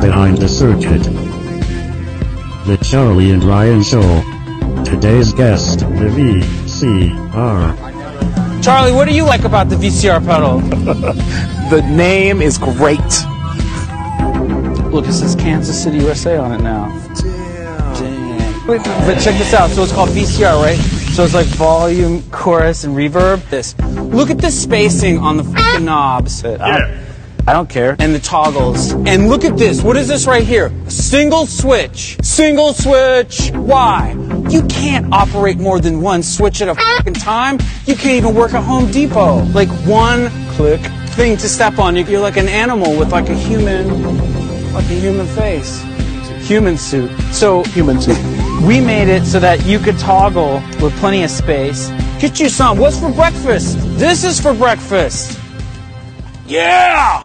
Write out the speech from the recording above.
behind the circuit. The Charlie and Ryan Show. Today's guest, the VCR. Charlie, what do you like about the VCR pedal? The name is great. Look, it says Kansas City, USA on it now. Damn. Wait, but check this out. So it's called VCR, right? So it's like volume, chorus, and reverb. This. Look at the spacing on the fucking knobs. I don't, I don't care. And the toggles. And look at this. What is this right here? A single switch. Single switch. Why? You can't operate more than one switch at a fucking time. You can't even work at Home Depot. Like one click thing to step on. You- You're like an animal with like a human, like a human face. Human suit. So Human too. we made it so that you could toggle with plenty of space. Get you some. What's for breakfast? This is for breakfast. Yeah!